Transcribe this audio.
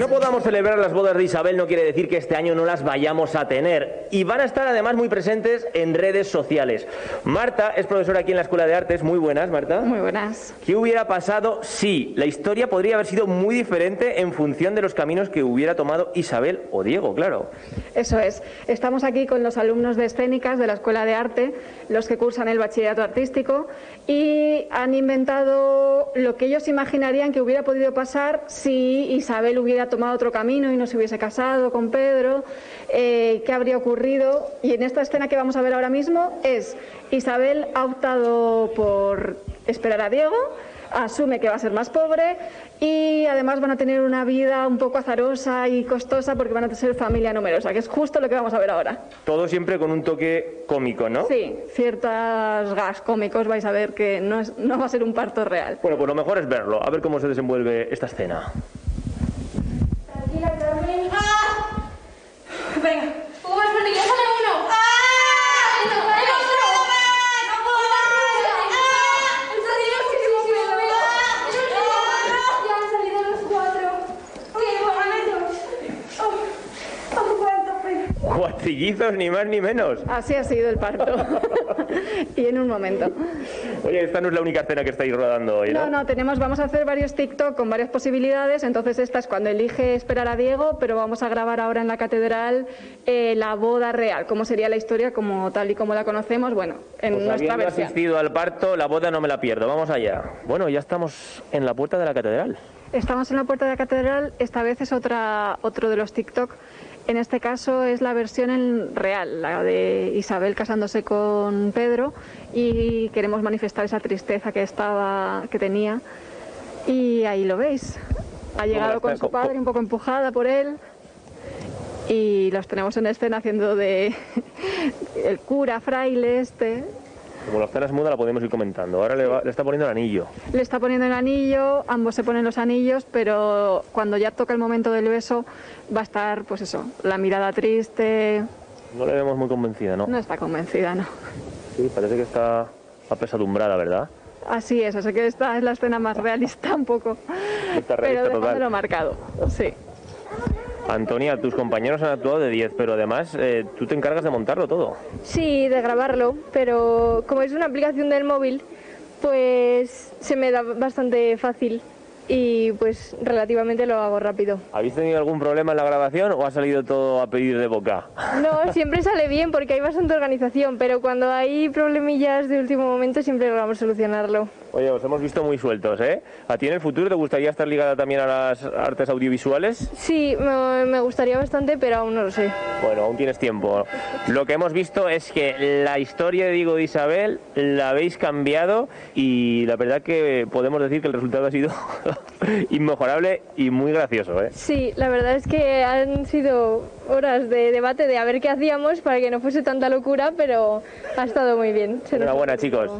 No podamos celebrar las bodas de Isabel no quiere decir que este año no las vayamos a tener y van a estar además muy presentes en redes sociales. Marta es profesora aquí en la Escuela de Artes, muy buenas Marta. Muy buenas. ¿Qué hubiera pasado si la historia podría haber sido muy diferente en función de los caminos que hubiera tomado Isabel o Diego, claro? Eso es. Estamos aquí con los alumnos de escénicas de la Escuela de Arte, los que cursan el bachillerato artístico y han inventado lo que ellos imaginarían que hubiera podido pasar si Isabel hubiera tomado otro camino y no se hubiese casado con Pedro, eh, qué habría ocurrido. Y en esta escena que vamos a ver ahora mismo es Isabel ha optado por esperar a Diego, asume que va a ser más pobre y además van a tener una vida un poco azarosa y costosa porque van a ser familia numerosa, que es justo lo que vamos a ver ahora. Todo siempre con un toque cómico, ¿no? Sí, ciertas gas cómicos vais a ver que no, es, no va a ser un parto real. Bueno, pues lo mejor es verlo, a ver cómo se desenvuelve esta escena. ¡Ah! Venga, ya sale uno. ¡Ah! ¡Ah! ¡Ah! ¡Oh! ¡Oh! Cuatrillizos, ni más ni menos. Así ha sido el parto. y en un momento. Oye, esta no es la única escena que estáis rodando hoy, ¿no? No, no, tenemos, vamos a hacer varios TikTok con varias posibilidades, entonces esta es cuando elige esperar a Diego, pero vamos a grabar ahora en la catedral eh, la boda real, cómo sería la historia como tal y como la conocemos, bueno, en Pues nuestra versión. asistido al parto, la boda no me la pierdo. Vamos allá. Bueno, ya estamos en la puerta de la catedral. Estamos en la puerta de la catedral, esta vez es otra, otro de los TikTok. En este caso es la versión en real, la de Isabel casándose con Pedro y queremos manifestar esa tristeza que estaba, que tenía. Y ahí lo veis. Ha llegado con su padre, un poco empujada por él. Y los tenemos en escena haciendo de el cura, fraile este, Como la escena es muda, la podemos ir comentando. Ahora le, va- le está poniendo el anillo. Le está poniendo el anillo, ambos se ponen los anillos, pero cuando ya toca el momento del beso va a estar, pues eso, la mirada triste. No le vemos muy convencida, ¿no? No está convencida, ¿no? Sí, parece que está apesadumbrada, ¿verdad? Así es, así que esta es la escena más realista un poco, Está pero realista dejándolo total. marcado, sí. Antonia, tus compañeros han actuado de 10, pero además eh, tú te encargas de montarlo todo. Sí, de grabarlo, pero como es una aplicación del móvil, pues se me da bastante fácil y pues relativamente lo hago rápido. ¿Habéis tenido algún problema en la grabación o ha salido todo a pedir de boca? No, siempre sale bien porque hay bastante organización, pero cuando hay problemillas de último momento siempre logramos solucionarlo. Oye, os hemos visto muy sueltos, ¿eh? ¿A ti en el futuro te gustaría estar ligada también a las artes audiovisuales? Sí, me, me gustaría bastante, pero aún no lo sé. Bueno, aún tienes tiempo. Lo que hemos visto es que la historia de Diego y de Isabel la habéis cambiado y la verdad que podemos decir que el resultado ha sido inmejorable y muy gracioso, ¿eh? Sí, la verdad es que han sido horas de debate de a ver qué hacíamos para que no fuese tanta locura, pero ha estado muy bien. Se Enhorabuena, chicos.